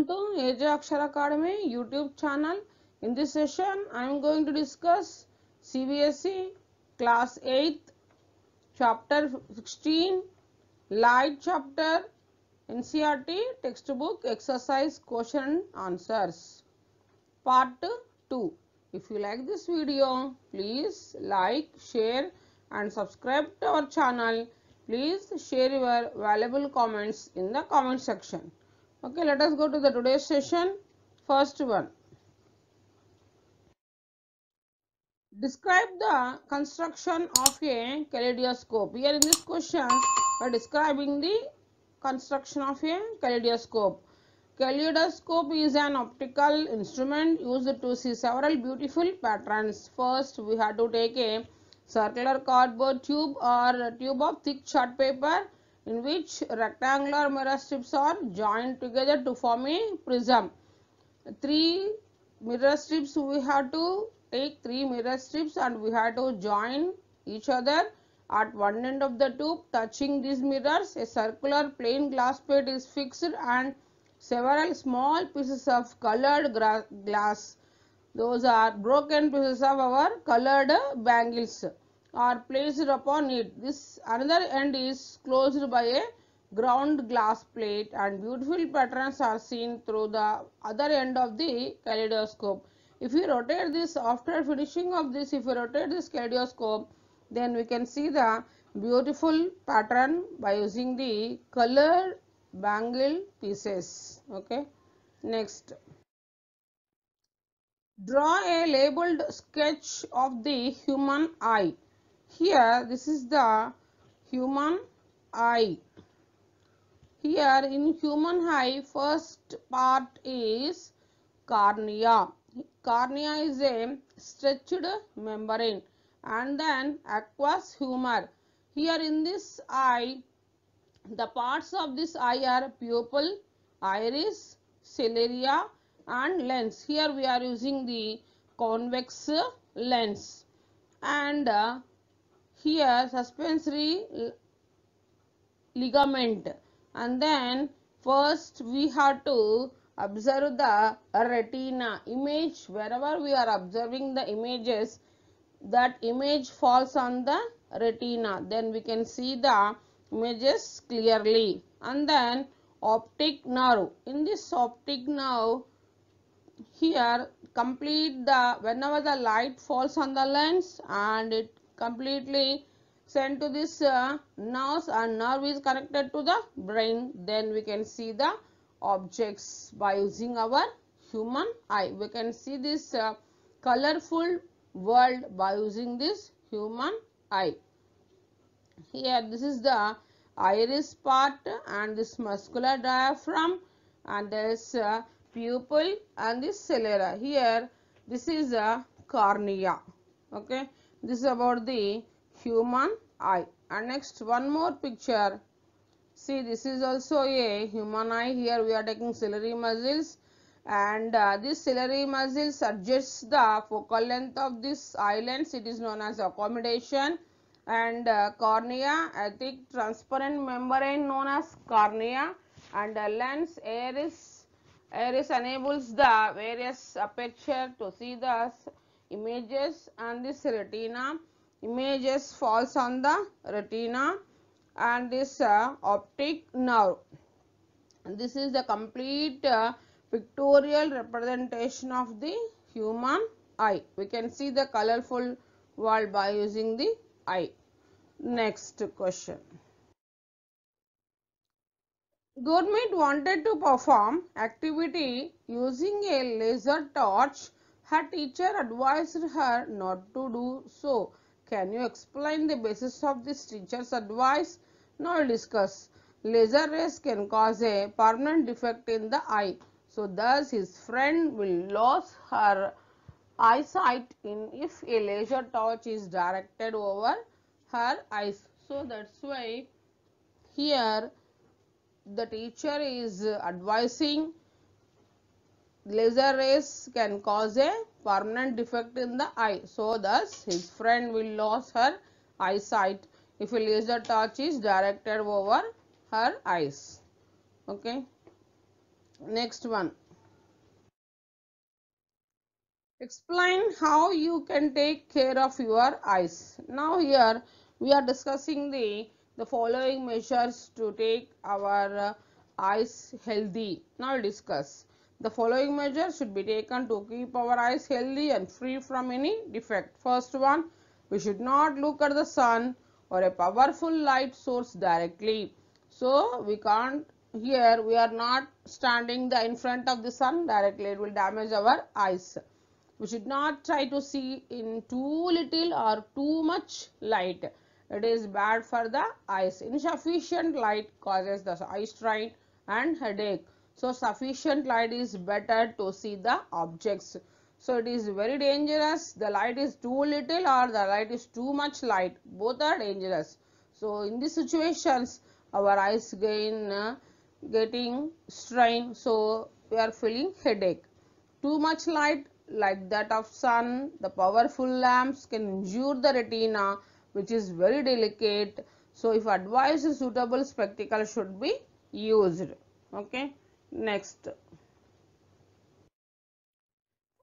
Welcome to AJ Akshara Academy YouTube channel. In this session, I am going to discuss CBSE Class 8, Chapter 16, Light Chapter, NCERT Textbook Exercise Question Answers. Part 2. If you like this video, please like, share and subscribe to our channel. Please share your valuable comments in the comment section. Okay, let us go to the today's session. First one. Describe the construction of a kaleidoscope. Here in this question, we are describing the construction of a kaleidoscope. Kaleidoscope is an optical instrument used to see several beautiful patterns. First, we have to take a circular cardboard tube or tube of thick chart paper in which rectangular mirror strips are joined together to form a prism. Three mirror strips we have to take three mirror strips and we have to join each other at one end of the tube. Touching these mirrors a circular plain glass plate is fixed and several small pieces of colored glass. Those are broken pieces of our colored bangles are placed upon it. This another end is closed by a ground glass plate and beautiful patterns are seen through the other end of the kaleidoscope. If we rotate this after finishing of this, if we rotate this kaleidoscope, then we can see the beautiful pattern by using the colored bangle pieces. Okay. Next. Draw a labeled sketch of the human eye. Here this is the human eye. Here in human eye first part is cornea. Cornea is a stretched membrane and then aqueous humor. Here in this eye the parts of this eye are pupil, iris, sclera and lens. Here we are using the convex lens and uh, here suspensory ligament. And then first we have to observe the retina image. Wherever we are observing the images that image falls on the retina. Then we can see the images clearly. And then optic nerve. In this optic nerve here complete the whenever the light falls on the lens and it completely sent to this uh, nerves and nerve is connected to the brain. Then we can see the objects by using our human eye. We can see this uh, colorful world by using this human eye. Here this is the iris part and this muscular diaphragm and this uh, pupil and this sclera here this is a cornea. Okay this is about the human eye. And next one more picture. See this is also a human eye. Here we are taking ciliary muscles. And uh, this ciliary muscles adjusts the focal length of this eye lens it is known as accommodation. And uh, cornea a thick transparent membrane known as cornea. And a lens iris iris enables the various aperture to see the images and this retina. Images falls on the retina and this uh, optic nerve. This is the complete uh, pictorial representation of the human eye. We can see the colorful world by using the eye. Next question. Gurmeet wanted to perform activity using a laser torch. Her teacher advised her not to do so. Can you explain the basis of this teacher's advice? Now discuss. Laser rays can cause a permanent defect in the eye. So thus his friend will lose her eyesight in if a laser torch is directed over her eyes. So that's why here the teacher is advising laser rays can cause a permanent defect in the eye so thus his friend will lose her eyesight if a laser torch is directed over her eyes. Okay. Next one. Explain how you can take care of your eyes. Now here we are discussing the the following measures to take our uh, eyes healthy. Now discuss the following measures should be taken to keep our eyes healthy and free from any defect. First one we should not look at the sun or a powerful light source directly. So we can't here we are not standing the in front of the sun directly. It will damage our eyes. We should not try to see in too little or too much light. It is bad for the eyes. Insufficient light causes the eye strain and headache so sufficient light is better to see the objects. So it is very dangerous. The light is too little or the light is too much light. Both are dangerous. So in these situations our eyes gain uh, getting strain. So we are feeling headache. Too much light like that of sun the powerful lamps can injure the retina which is very delicate. So if advised suitable spectacle should be used. Okay next.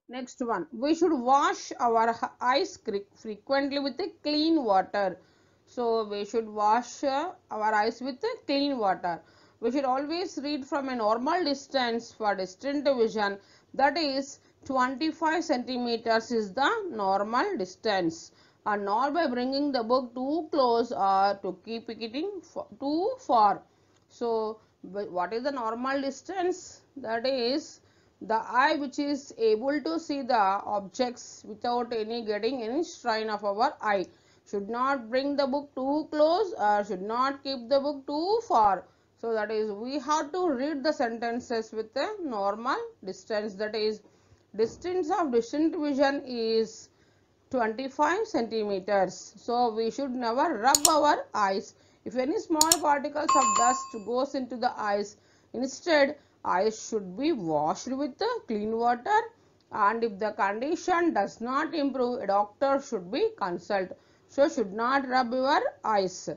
Next one. We should wash our eyes frequently with a clean water. So we should wash uh, our eyes with a clean water. We should always read from a normal distance for distant vision. That is 25 centimeters is the normal distance. And not by bringing the book too close or to keep it too far. So what is the normal distance? That is the eye which is able to see the objects without any getting any strain of our eye. Should not bring the book too close or should not keep the book too far. So that is we have to read the sentences with a normal distance. That is distance of distant vision is 25 centimeters. So we should never rub our eyes if any small particles of dust goes into the eyes, instead eyes should be washed with the clean water and if the condition does not improve, a doctor should be consulted. So should not rub your eyes.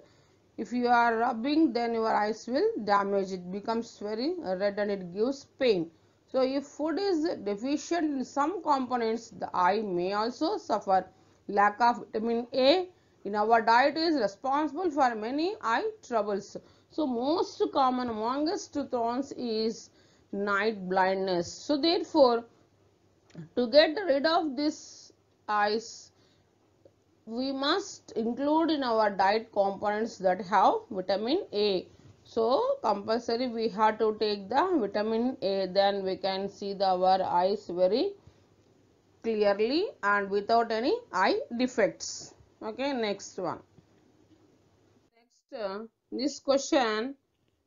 If you are rubbing then your eyes will damage. It becomes very red and it gives pain. So if food is deficient in some components, the eye may also suffer. Lack of vitamin A in our diet is responsible for many eye troubles. So most common amongst thorns is night blindness. So therefore to get rid of this eyes we must include in our diet components that have vitamin A. So compulsory we have to take the vitamin A then we can see the, our eyes very clearly and without any eye defects okay next one. Next uh, this question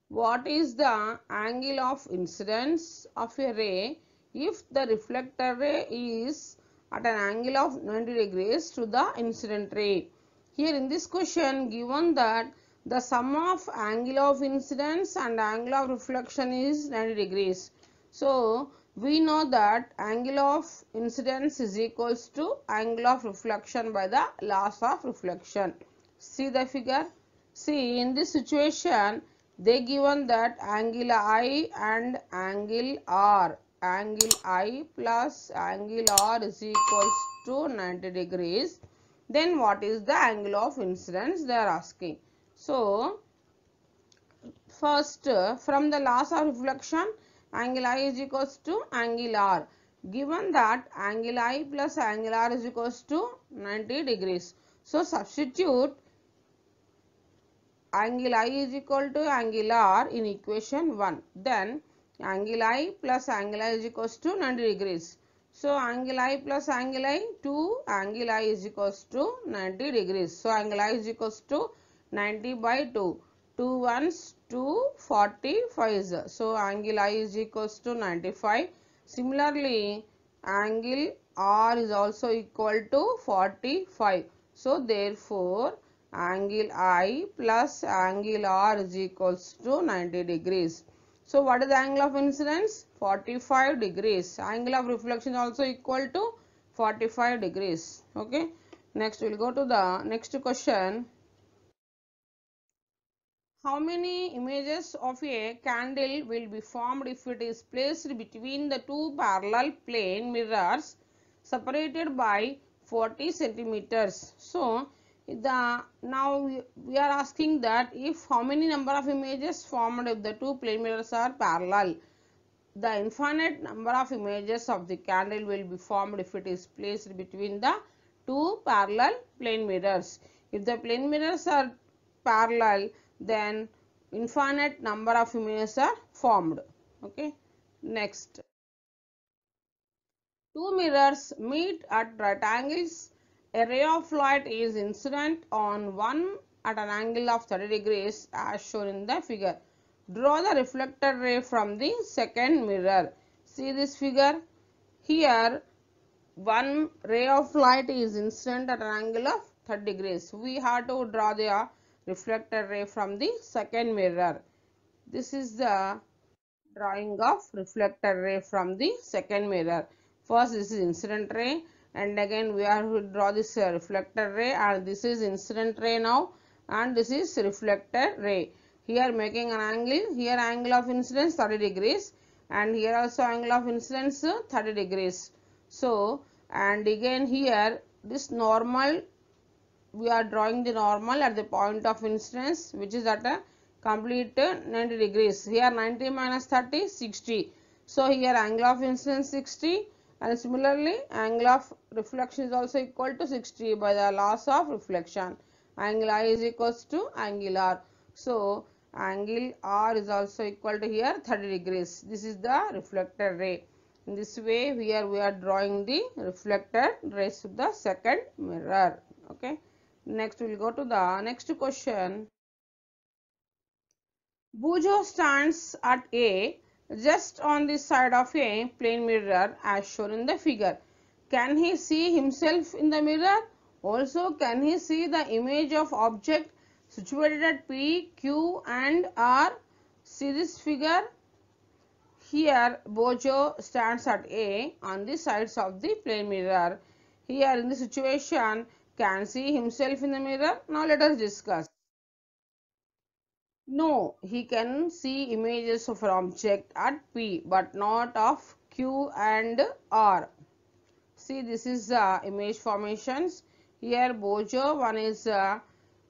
what is the angle of incidence of a ray if the reflector ray is at an angle of 90 degrees to the incident ray? Here in this question given that the sum of angle of incidence and angle of reflection is 90 degrees so we know that angle of incidence is equals to angle of reflection by the laws of reflection. See the figure? See in this situation they given that angle I and angle R. Angle I plus angle R is equals to 90 degrees. Then what is the angle of incidence they are asking. So first uh, from the laws of reflection angle I is equals to angle R. Given that angle I plus angle R is equals to 90 degrees. So substitute angle I is equal to angle R in equation 1. Then angle I plus angle I is equals to 90 degrees. So angle I plus angle I 2 angle I is equals to 90 degrees. So angle I is equals to 90 by 2. 2 ones 2 45 so angle I is equals to 95 similarly angle R is also equal to 45 so therefore angle I plus angle R is equals to 90 degrees. So what is the angle of incidence? 45 degrees. Angle of reflection also equal to 45 degrees. Okay. Next we'll go to the next question how many images of a candle will be formed if it is placed between the two parallel plane mirrors separated by 40 centimeters. So, the now we, are asking that if how many number of images formed if the two plane mirrors are parallel the infinite number of images of the candle will be formed if it is placed between the two parallel plane mirrors if the plane mirrors are parallel then infinite number of images are formed okay next two mirrors meet at right angles a ray of light is incident on one at an angle of 30 degrees as shown in the figure. Draw the reflected ray from the second mirror. See this figure? Here one ray of light is incident at an angle of 30 degrees. We have to draw the reflected ray from the second mirror. This is the drawing of reflected ray from the second mirror. First this is incident ray. And again we are to draw this uh, reflected ray. And this is incident ray now. And this is reflected ray. Here making an angle. Here angle of incidence 30 degrees. And here also angle of incidence uh, 30 degrees. So and again here this normal we are drawing the normal at the point of incidence which is at a complete uh, 90 degrees. Here 90 minus 30 60 so here angle of incidence 60 and similarly angle of reflection is also equal to 60 by the laws of reflection. Angle i is equals to angle r. So angle r is also equal to here 30 degrees. This is the reflected ray. In this way here we are drawing the reflected rays of the second mirror. Okay next we will go to the next question Boojho stands at a just on the side of a plane mirror as shown in the figure. Can he see himself in the mirror? Also, can he see the image of object situated at P, Q and R? See this figure? Here, Boojho stands at A on the sides of the plane mirror. Here in the situation, can see himself in the mirror? Now let us discuss. No, he can see images of an object at P but not of Q and R. See this is uh, image formations. Here Boojho one is uh,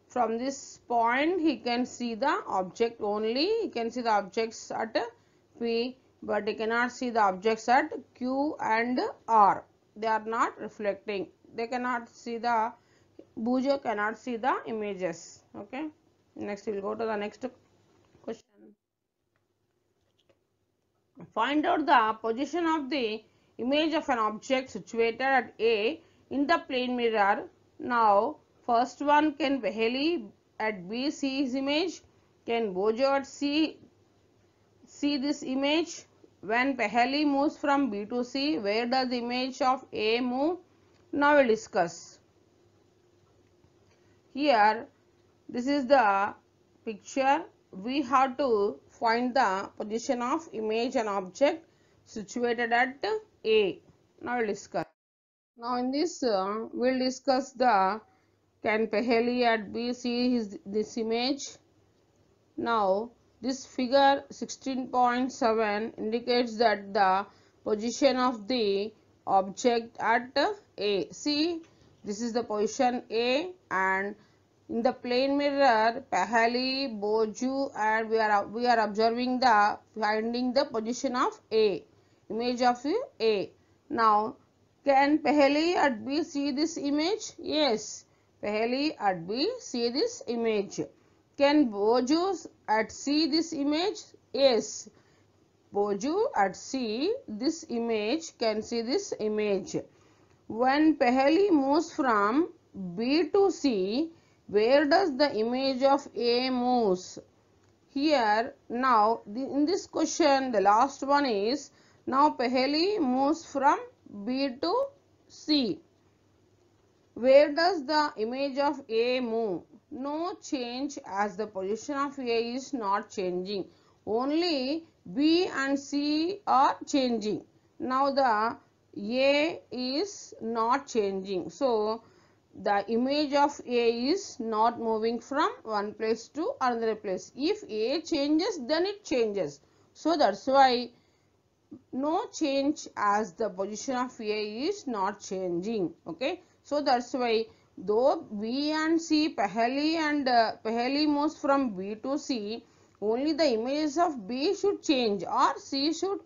from this point he can see the object only. He can see the objects at P but he cannot see the objects at Q and R. They are not reflecting. They cannot see the Boojho cannot see the images. Okay. Next, we will go to the next question. Find out the position of the image of an object situated at A in the plane mirror. Now, first one can Paheli at B see his image? Can Boojho at C see this image? When Paheli moves from B to C, where does image of A move? Now, we will discuss. Here, this is the picture we have to find the position of image and object situated at A. Now we'll discuss. Now in this uh, we'll discuss the can Paheli at B see his this image. Now this figure 16.7 indicates that the position of the object at A. See this is the position A and in the plane mirror Paheli, Boojho and we are we are observing the finding the position of A image of A. Now can Paheli at B see this image? Yes. Paheli at B see this image. Can Boojho at C this image? Yes. Boojho at C this image can see this image. When Paheli moves from B to C, where does the image of A moves? Here, now, the, in this question, the last one is, now Paheli moves from B to C. Where does the image of A move? No change as the position of A is not changing. Only B and C are changing. Now the A is not changing. So, the image of A is not moving from one place to another place. If A changes, then it changes. So that's why no change as the position of A is not changing. Okay. So that's why though B and C Paheli and uh, Paheli moves from B to C, only the images of B should change or C should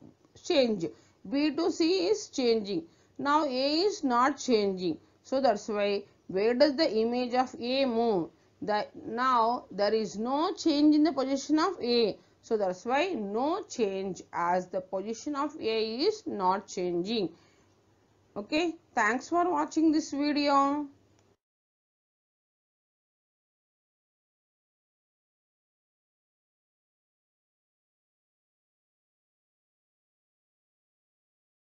change. B to C is changing. Now A is not changing. So that's why where does the image of A move? That now there is no change in the position of A. So that's why no change as the position of A is not changing. Okay. Thanks for watching this video.